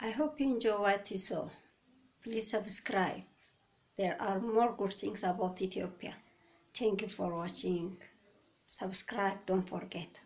I hope you enjoy what you saw. Please subscribe. There are more good things about Ethiopia. Thank you for watching. Subscribe, don't forget.